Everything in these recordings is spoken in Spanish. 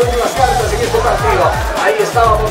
sus últimas cartas en este partido. Ahí estábamos.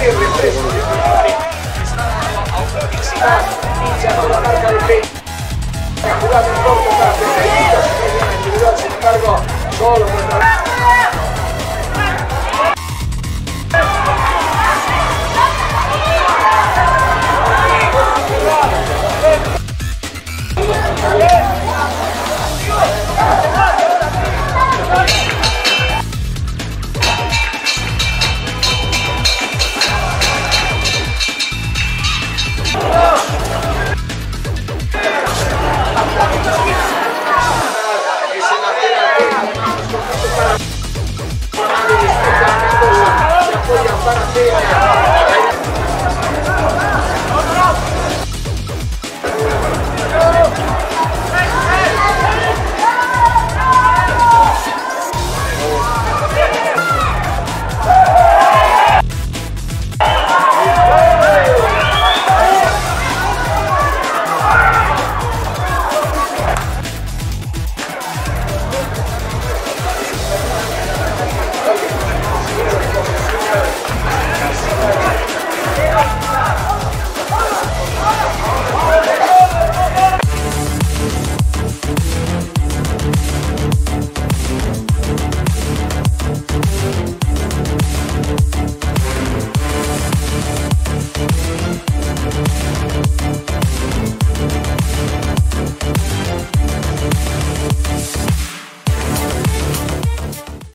Está dando autenticidad, pincha con la marca de Pei. La individual, sin embargo, solo contra